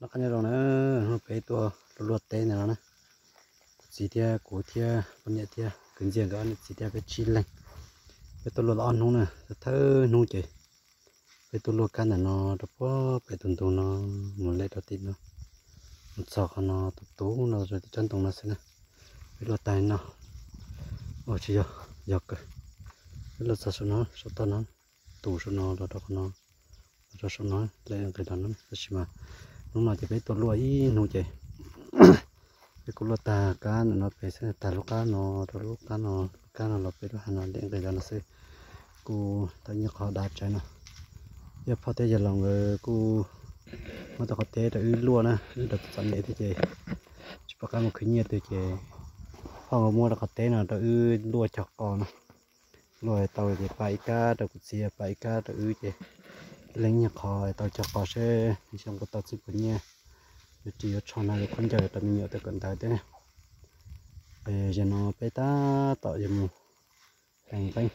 nó cái này rồi nữa nó bé tua luộc tên này nó. Chỉ tia cổ tia con nhẹ tia cứng diện cái chỉ tia cái chín lạnh bé tua luộc ăn không nè thơ nung chị bé tua luộc cái là nó đó có bé tuần tuần nó một lấy đầu tiên nó. Một sọ nó, tụt tú nó, rồi chân tùng nó sẽ nè. Bé luộc tay nó. Ô chị giờ giờ cái bé luộc sao nó sao tao nó. Tủ sao nó rồi đó nó. Rồi số nó, lấy cái đó nó chỉ mà. nó nào chỉ biết tôi lúa ý nụ chơi cái cú lúa ta cá nó phải sẽ ta lúc cá nó rồi lúc cá nó cá nó lọp biết nó lên cái đó nó sẽ cú ta nhớ họ đạt trái nó. Giờ phao thế giờ lòng người cú mà ta có thế để lúa nè được chọn để thế chơi chỉ có một cái nhiệt thế chơi phao mua là có thế nào để lúa chọc con lúa tàu thì phải cá được chia phải cá để chơi lên nhà khỏi tao cho có xe thì xong có tao chụp nha để chỉ cho nó con chơi tao mình nhớ tới cần tới thế bây giờ nó bé ta tạo cho mình thành thành,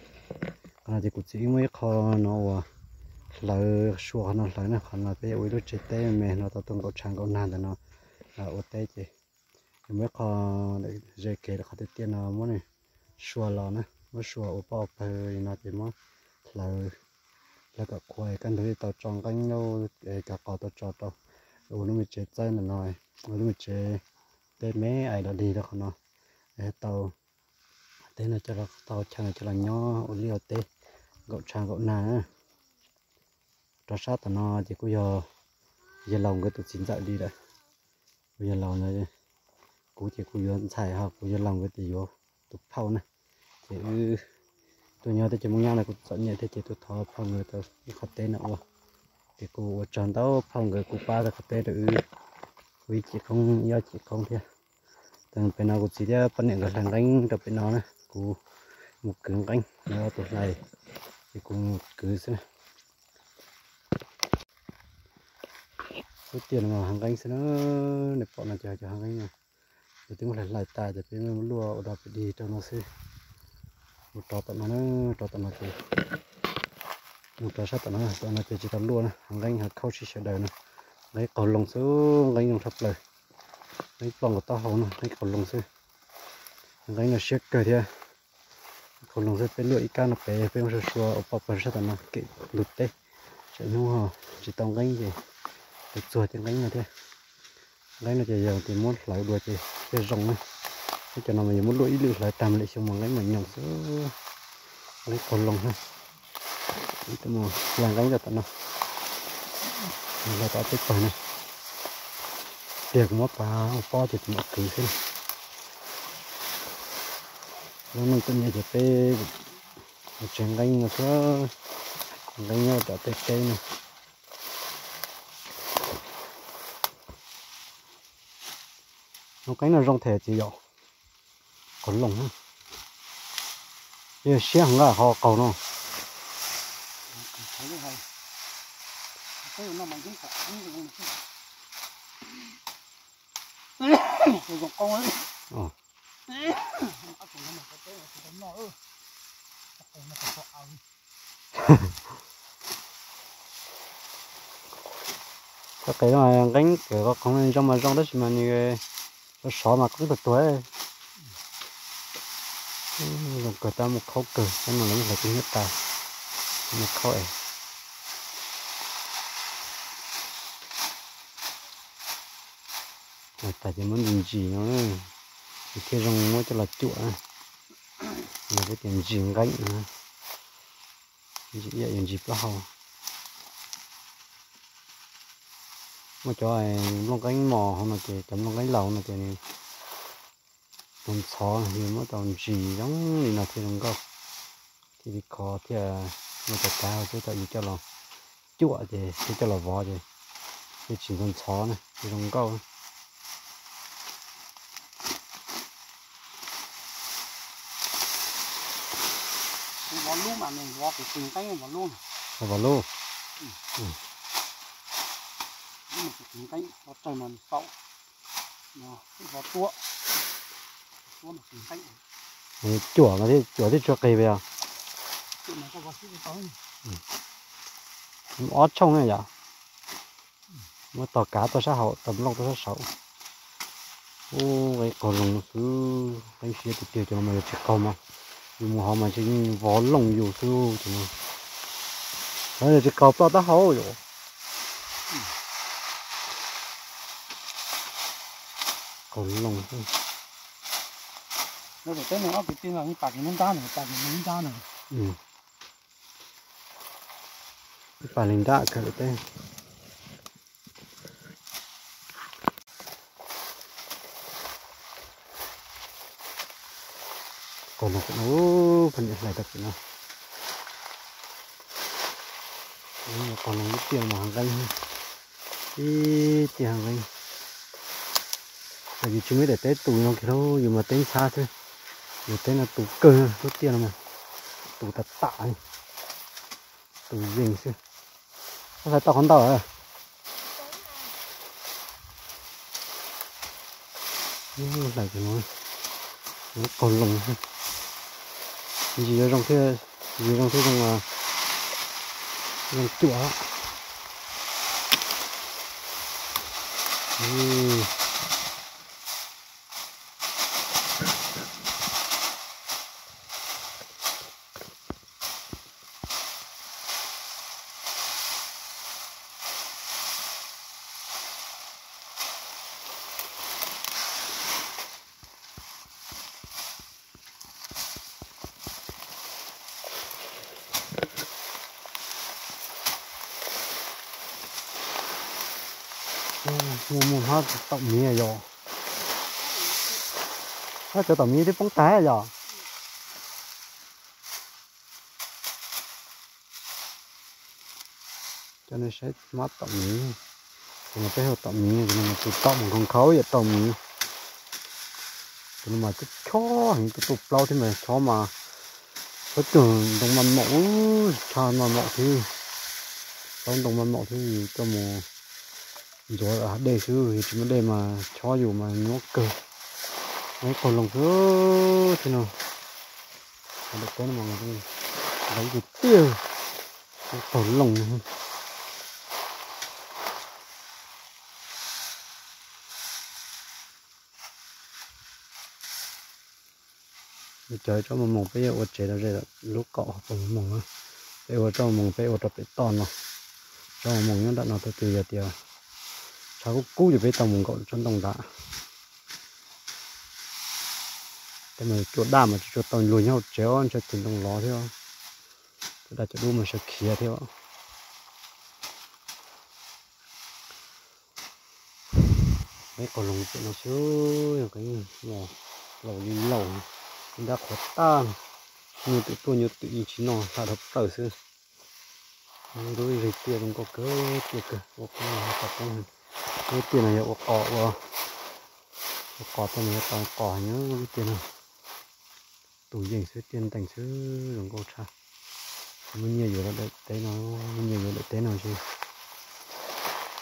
còn thì cũng chỉ mới khó nó lỡ xua nó lỡ nó còn là bé uống lúc chết tê mẹ nó tao tung có chẳng có nàn thì nó là ô tê chứ mới khó để dễ kể là khó thể tiền nó muốn này xua lò nữa mới xua ô bao bờ nó thì muốn lỡ là cả quay căn thứ tao tròn canh đâu cả cỏ tao tròn tao rồi nó mới chế chơi là nói rồi nó mới chế tên mấy ai đó đi đó không nó để tao tên là cho là tao chẳng cho là nhỏ ở liệu tê gậu tràng gậu nà cho sát tao nó chỉ có giờ giờ lòng cái tụi chín dậy đi đấy bây giờ lòng này cú chỉ cú giờ xài học cú giờ lòng cái tí vô tụi phao này chỉ tôi nhớ tới chỉ muốn nhau này cũng sợ nhẹ thế chỉ tôi thọ phòng người tôi khắp tên nữa. Thì cô chọn tao phòng người cô ba là khắp tên được. Vì chỉ không, do chỉ không thôi từng bên nào cũng chỉ để phân nhận cái thằng đánh đập bên nó này cô một cứng đánh nhớ tuổi này thì cô một cứ xem số tiền mà hàng cánh sẽ nó để bọn nó chờ cho hàng cánh này tôi tiếng là lại tài để bên nó lùa, ở đó phải đi cho nó xem một trò tận nó trò tận nó thì một trò sát tận nó tận nó thì chỉ tận luôn hàng gánh hàng khâu chỉ sẽ đời nữa lấy cầu lồng xuống gánh lồng thấp lời. Lấy vòng của tao hậu nữa lấy cầu lồng xuống hàng gánh là xét cờ thế. Cầu lồng xuống bên lưỡi ít can là bé bên sẽ xua ở bọc bên sát tận nó kỹ lụt tê chạy nu hò chỉ tông gánh gì? Được rồi thì gánh là thế. Gánh là chạy giờ thì muốn lại đuôi thì cái rồng này cho nó mình muốn lỗi lụi lại tạm lại xong mà lấy mình nhồng số lấy con lông ha. Cái mà làm gánh ra tận nó. Là tao tích quả này. Tiệc mất ba po thì mất cứ thế nó mình tự nhiên chỉ tê. Một chuyện gánh nó số gánh nhau cho tê cây này. Nó cái là rong thể chỉ dọc còn lồng nữa xe hàng là họ cầu nó. Dùng ờ. cái cái mà gánh kiểu có không nên trong mà trong đất mà như cái sọ mà cũng cái tuổi dùng cờ ta một khâu cờ cho nó lấy là cái nhất tài một khâu ấy mà tại chỉ muốn dùng gì nó thì kia rong mua cho là chụa mà cái tiền gì gánh nữa chỉ vậy dùng gì bao mà cho ai long cánh mò không là kì chấm long cánh lẩu là kì này con chó thì mới tàu gì giống như là thì đừng có thì đi khó thì nó phải cao chứ tại vì cho là chua thì thì cho là vò thì thì chỉ con chó này thì đừng có bỏ luôn mà mình bỏ cái từng cái bỏ luôn vào mà cái từng cái bỏ trời mà sậu nó bỏ tua Ừ, tua mà mà thì thì chua cây về à ót trong này nhở? Mà tàu cá tàu hậu tầm lông tàu sát sậu ô cái còn lồng cứ anh phía thì tiêu cho mà chỉ câu mà. Nhưng mà họ mà chỉ vó lồng dù sư thì mà. Đấy là chỉ câu bao tao hậu rồi. Còn lồng thôi nó phải tên nó cái tin là cái tạc cái ra nữa tạc cái ra nữa ừ cái bà linh đã cái tên còn nó cũng phần này lại tập nữa nhưng mà còn là cái tiền mà hàng ganh cái tiền hàng cây tại vì chúng mới để tết tụi nó kia đâu nhưng mà tên xa thôi như tên là tủ cơ, tốt tiền mà tủ thật tạ này Tủ dình chứ. Có phải tao con tao à nhưng lại cái nó nó còn lồng hơn gì ở trong kia? Gì trong kia trong mà trong chùa ừ. Mua mua hết tổng mía rồi. Hết cho tổng mía thì bóng té rồi. Cho nên sẽ mất tổng mía thì mà cái hộp tổng mía thì mà tụt tổng một con khối vậy, tổng mía thì mà cái chó hình cái tụt lâu thì mà chó mà có tưởng đồng mặn mẫu cho mặn mẫu thì trong đồng mặn mẫu thì cho mùa rồi ở đây chứ thì chúng đây mà cho dù mà nó cờ. Mấy còn lòng cứ thế nào? Mà được cái mọi người lấy cái tiêu cái còn lòng này. Trời cho mà mong bây giờ ở chế đó rồi lúc cọ còn mong á. Bây giờ cho mong bây giờ tập cái to nó cho mong nó đã nó từ từ giờ tiêu cháu cú thì với tàu mùng cậu trong đồng đã thế mà chỗ đá mà chỗ tàu lùi nhau chéo ăn cho tiền đồng ló theo chỗ đá chỗ đu mà sẽ khía theo mấy con lồng chỗ nó xíu cái mỏ lẩu đi đã khó tan như tự tôi, như tự ý nó sao đập tờ xưa. Đôi rồi tiền có cơ tiền cơ có cái cái tiền này có cỏ vào cỏ tôi này toàn cỏ nhớ cái tiền này tủ dành số tiền thành số đồng cô cha mình nhiều rồi đấy đấy nó mình nhiều rồi đấy đấy nào chứ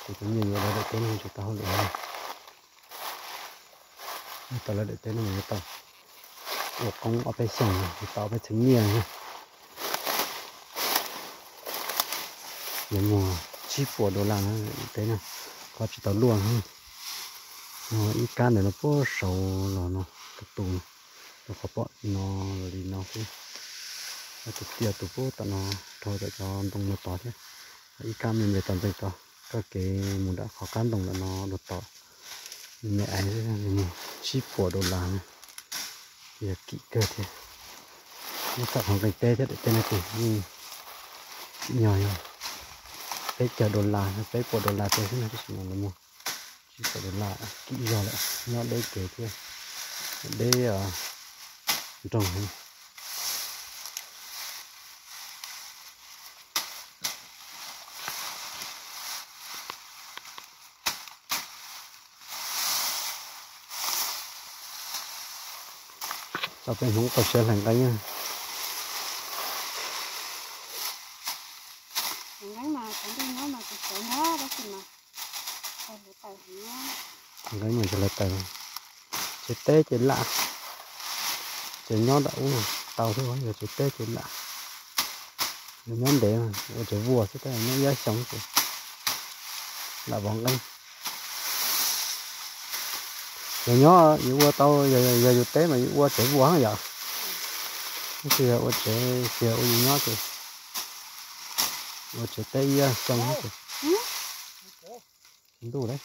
thì cũng nhiều rồi đấy đấy nào chúng ta không được này ta là đấy đấy nào mình tao ở công ở bên sông thì tao bên chứng nhiều nha nhưng mà chi phổ đồ làm đấy nào có chỉ tao luôn ha. Nó ít can này nó có sầu là nó tập tù nó có bọn nó đi nó cũng nó tụt tiệt tụt bố tao nó thôi để cho đông nó to thế. Ít can mình về tận đây to. Các cái muốn đã khó khăn đồng là nó đột to. Mẹ ấy mình chi của đồ làm thì kỹ cơ thế. Nó sợ hàng cảnh tê thế để tên này thì ừ. nhỏ nhỏ cái chờ đồn là cái của đồn là tôi không biết gì nó mua chỉ có đồn là kỹ rồi lại nó đây kể kia đây ở trồng. Này Tập cái không có xe thành cái nha ngắn mà cũng đi nó mà cũng sợ đó chị mà. Tay lửa tàu nó ngắn mà chỉ là tàu chỉ tê lạ. Chỉ nhó đậu rồi tàu thôi rồi chỉ té chỉ lạ. Nó nhóm để mà chỉ vua chứ tay nó giá sống chứ là bọn anh. Rồi nhó dụ qua tàu giờ giờ dụ té mà dụ qua chỉ vua hả giờ cái kia qua chỉ kia qua nhó chứ qua trẻ té xong hết rồi. đủ đấy